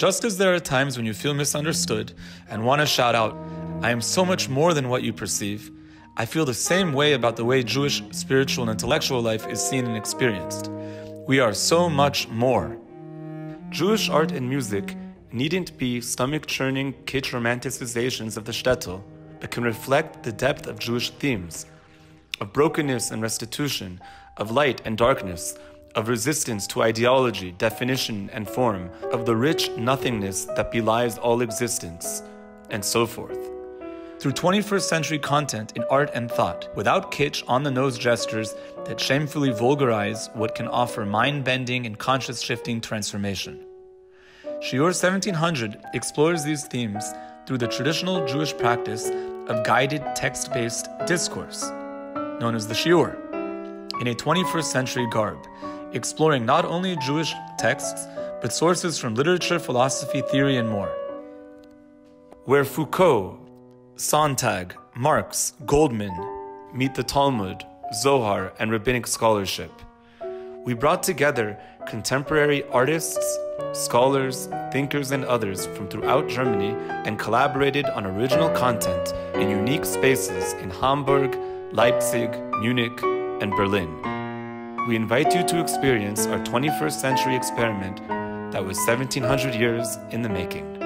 Just as there are times when you feel misunderstood and want to shout out, I am so much more than what you perceive, I feel the same way about the way Jewish spiritual and intellectual life is seen and experienced. We are so much more. Jewish art and music needn't be stomach churning kitsch romanticizations of the shtetl, but can reflect the depth of Jewish themes, of brokenness and restitution, of light and darkness, of resistance to ideology, definition, and form, of the rich nothingness that belies all existence, and so forth. Through 21st century content in art and thought, without kitsch on the nose gestures that shamefully vulgarize what can offer mind bending and conscious shifting transformation. Shiur 1700 explores these themes through the traditional Jewish practice of guided text based discourse, known as the Shiur, in a 21st century garb, exploring not only Jewish texts, but sources from literature, philosophy, theory, and more. Where Foucault, Sontag, Marx, Goldman meet the Talmud, Zohar, and rabbinic scholarship. We brought together contemporary artists, scholars, thinkers, and others from throughout Germany and collaborated on original content in unique spaces in Hamburg, Leipzig, Munich, and Berlin. We invite you to experience our 21st century experiment that was 1700 years in the making.